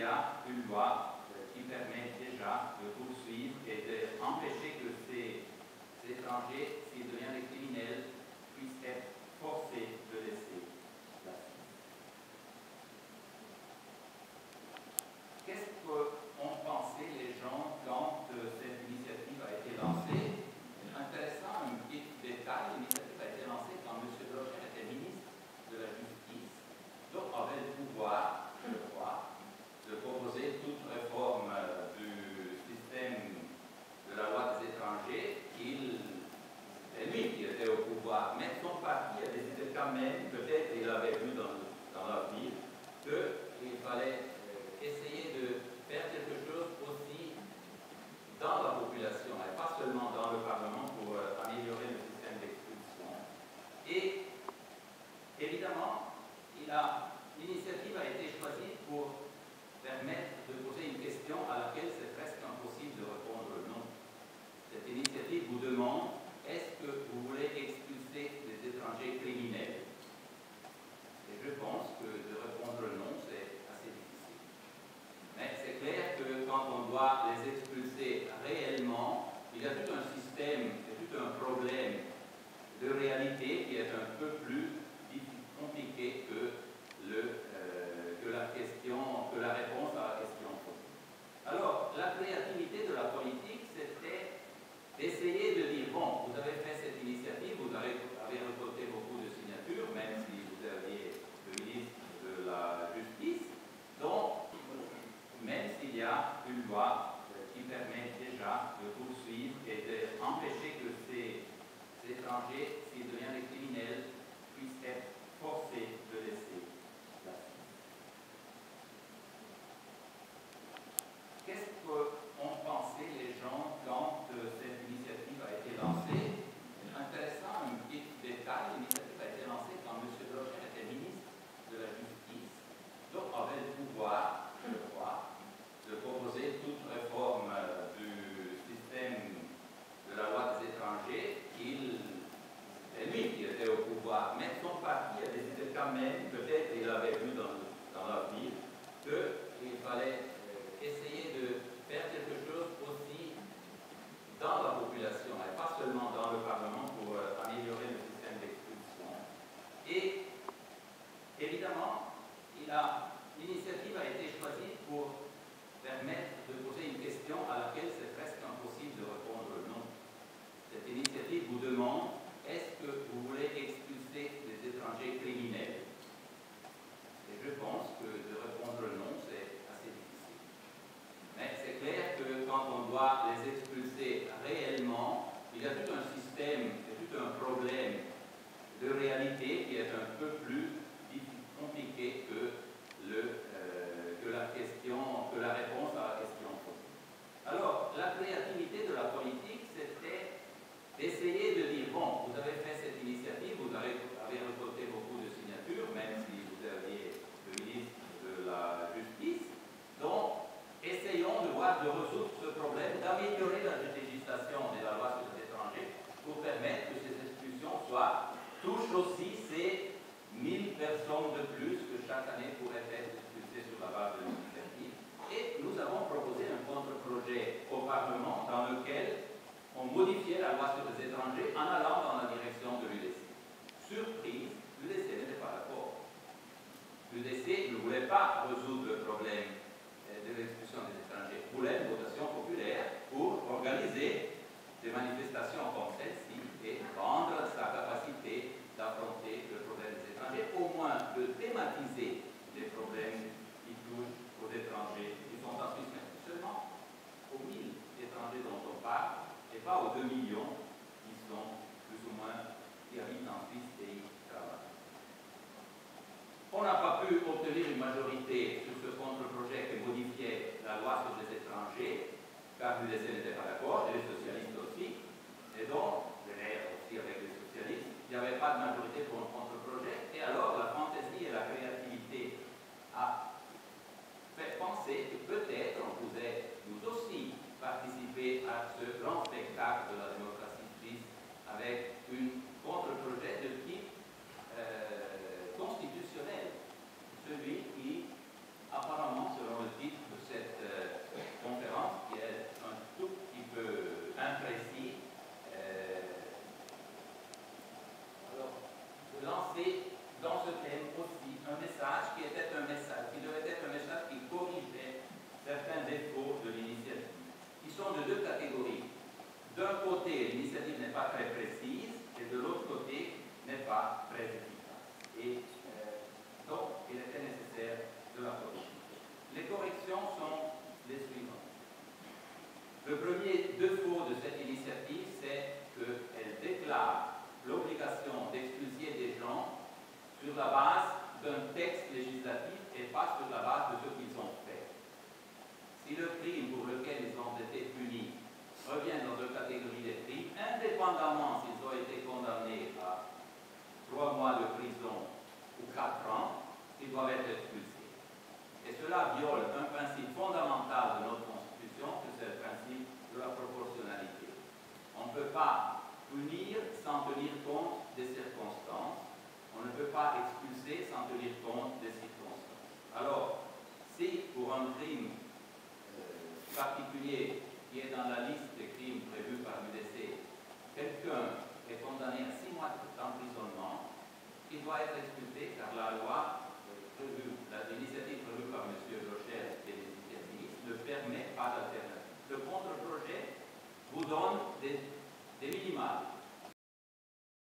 y a une loi d'essayer de dire, bon, vous avez fait pas résoudre le problème euh, de l'expulsion des étrangers. Voulait une votation populaire pour organiser des manifestations comme celle-ci et rendre sa capacité d'affronter le problème des étrangers, au moins de thématiser les problèmes qui touchent aux étrangers qui sont en Suisse, mais seulement aux 1000 étrangers dont on parle et pas aux 2 millions qui sont plus ou moins qui habitent en Suisse et on n'a pas pu obtenir une majorité sur ce contre-projet qui modifiait la loi sur les étrangers, car l'UDC n'était pas d'accord, et les socialistes aussi. Et donc, je l'ai aussi avec les socialistes, il n'y avait pas de majorité pour un contre-projet. Et alors, la fantaisie et la créativité a fait penser que pas prévisible. Et euh, donc, il était nécessaire de la corriger. Les corrections sont les suivantes. Le premier défaut de cette initiative, c'est qu'elle déclare l'obligation d'expulser des gens sur la base d'un texte législatif et pas sur la base de ce qu'ils ont fait. Si le crime pour lequel ils ont été punis revient dans une catégorie des crimes, indépendamment si trois mois de prison ou quatre ans, ils doivent être expulsés. Et cela viole un principe fondamental de notre Constitution, que c'est le principe de la proportionnalité. On ne peut pas punir sans tenir compte des circonstances. On ne peut pas expulser sans tenir compte des circonstances. Alors, si pour un crime euh, particulier qui est dans la liste car la loi l'initiative prévue par M. Rocher et les initiativistes ne permet pas d'alternative. Le contre-projet vous donne des, des minimales.